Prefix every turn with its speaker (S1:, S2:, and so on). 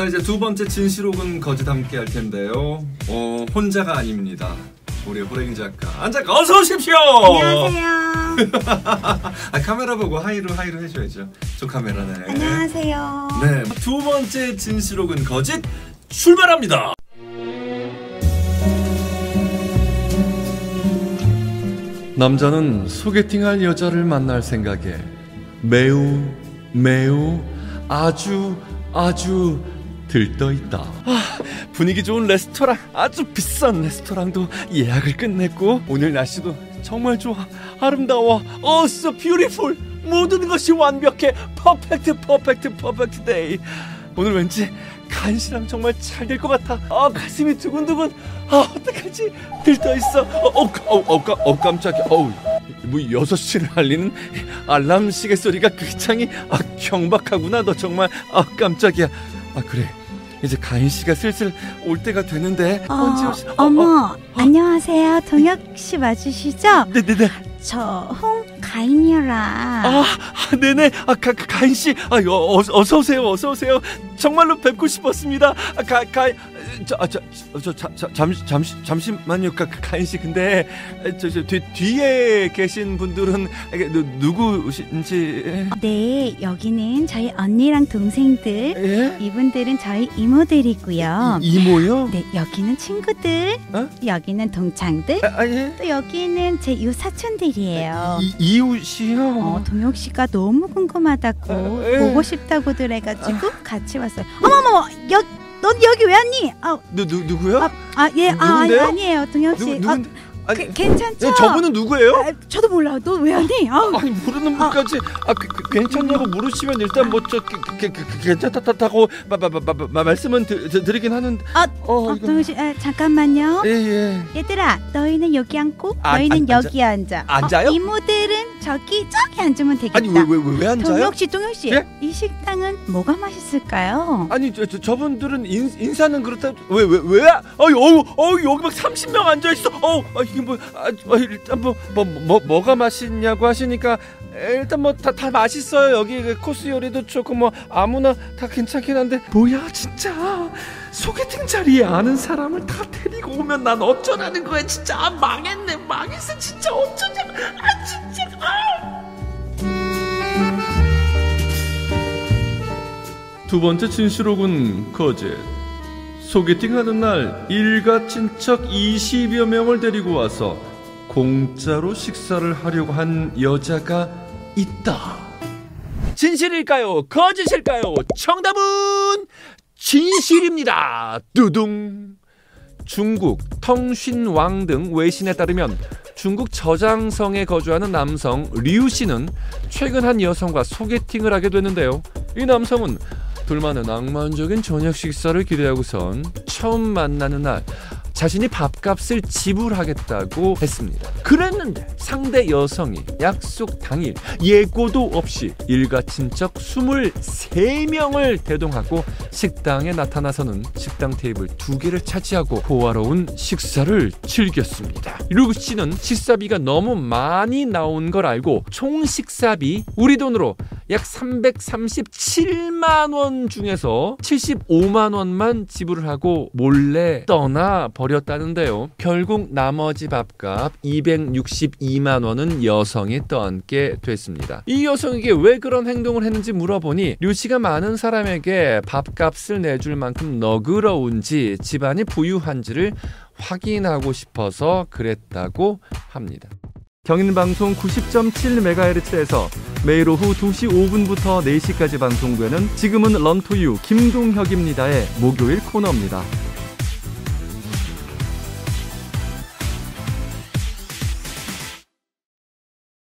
S1: 자 이제 두 번째 진실옥은 거짓 함께 할 텐데요. 어 혼자가 아닙니다. 우리 호랭이 작가 안 작가 어서 오십시오.
S2: 안녕하세요.
S1: 아 카메라 보고 하이로 하이로 해줘야죠. 저 카메라네.
S2: 안녕하세요.
S1: 네. 두 번째 진실옥은 거짓 출발합니다. 남자는 소개팅할 여자를 만날 생각에 매우 매우 아주 아주 들떠 있다. 아, 분위기 좋은 레스토랑, 아주 비싼 레스토랑도 예약을 끝냈고 오늘 날씨도 정말 좋아, 아름다워. Oh, so beautiful. 모든 것이 완벽해. Perfect, perfect, perfect day. 오늘 왠지 간시랑 정말 잘 될 것 같아. 아 가슴이 두근두근. 아 어떡하지? 들떠 있어. 어, 어, 어, 어, 깜- 어 깜짝이야. 어우. 뭐 여섯 시를 알리는 알람 시계 소리가 굉장히 아, 경박하구나. 너 정말 아 깜짝이야. 아 그래. 이제 가인 씨가 슬슬 올 때가 되는데 언제 오시? 어,
S2: 어머, 안녕하세요. 동혁 씨 맞으시죠?
S1: 네네네.
S2: 저 홍 가인이라.
S1: 아, 아, 네네. 아, 가, 가- 가인 씨. 아, 어, 어, 어서 오세요. 어서 오세요. 정말로 뵙고 싶었습니다. 아, 가, 가, 저, 아, 저, 저, 잠시, 잠시, 잠시만요. 가, 가- 가인 씨. 근데, 저, 저, 뒤, 뒤에 계신 분들은 누, 누구신지.
S2: 네, 여기는 저희 언니랑 동생들.
S1: 예?
S2: 이분들은 저희 이모들이고요.
S1: 이, 이모요?
S2: 네, 여기는 친구들.
S1: 어?
S2: 여기는 동창들.
S1: 아, 아, 예?
S2: 또 여기는 제유 사촌들이에요.
S1: 이, 이웃이요?
S2: 어, 동혁 씨가 너무 궁금하다고
S1: 어, 에.
S2: 보고 싶다고들 해가지고 같이 왔어요. 어머머머, 여, 넌 여기 왜 왔니? 아,
S1: 누, 누, 누구요?
S2: 아, 아 예, 아,
S1: 누군데요?
S2: 아니에요, 동혁 씨.
S1: 누구, 누군,
S2: 아,
S1: 아니,
S2: 그, 괜찮죠?
S1: 예, 저분은 누구예요?
S2: 아, 저도 몰라. 너 왜 왔니? 아우,
S1: 아니 모르는 분까지 아 그, 그, 괜찮냐고 물으시면 일단 뭐저 괜찮다고 말씀은 드, 드, 드리긴 하는데
S2: 아,
S1: 어
S2: 어, 동혁 씨, 아, 잠깐만요.
S1: 예 예
S2: 얘들아, 너희는 여기 앉고,
S1: 아,
S2: 너희는
S1: 안-
S2: 여기 앉아.
S1: 앉아요?
S2: 어, 이모들은 저기 저기 앉으면 되겠다.
S1: 아니 왜왜왜 왜 앉아요?
S2: 동혁 씨, 동혁 씨,
S1: 예?
S2: 이 식당은 뭐가 맛있을까요?
S1: 아니 저, 저 저분들은 인, 인사는 그렇다 왜 왜 왜? 어이 어우 어우 여기 막 30명 앉아 있어. 어우 아, 이게 뭐 아, 아, 일단 뭐뭐 뭐 뭐, 가 맛있냐고 하시니까 일단 뭐 다 다 맛있어요. 여기 그 코스 요리도 좋고 뭐 아무나 다 괜찮긴 한데 뭐야 진짜 소개팅 자리에 아는 사람을 다 데리고 오면 난 어쩌라는 거야 진짜 아, 망했네 망했어 진짜 어쩌냐 아 진짜 아. 두 번째 진실옥은 거짓. 소개팅하는 날 일가 친척 20여 명을 데리고 와서 공짜로 식사를 하려고 한 여자가 있다. 진실일까요? 거짓일까요? 정답은 진실입니다. 두둥. 중국 텅신왕 등 외신에 따르면 중국 저장성에 거주하는 남성 류 씨는 최근 한 여성과 소개팅을 하게 됐는데요. 이 남성은 둘만의 낭만적인 저녁 식사를 기대하고선 처음 만나는 날 자신이 밥값을 지불하겠다고 했습니다. 그랬는데 상대 여성이 약속 당일 예고도 없이 일가 친 척 23명을 대동하고 식당에 나타나서는 식당 테이블 두 개를 차지하고 호화로운 식사를 즐겼습니다. 류 씨는 식사비가 너무 많이 나온 걸 알고 총 식사비 우리 돈으로 약 337만 원 중에서 75만 원만 지불을 하고 몰래 떠나 버렸다는데요. 결국 나머지 밥값 262만 원은 여성이 떠안게 됐습니다. 이 여성에게 왜 그런 행동을 했는지 물어보니 류 씨가 많은 사람에게 밥값을 내줄 만큼 너그러운지 집안이 부유한지를 확인하고 싶어서 그랬다고 합니다. 경인방송 90.7MHz에서 매일 오후 2시 5분부터 4시까지 방송되는 지금은 런투유 김동혁입니다의 목요일 코너입니다.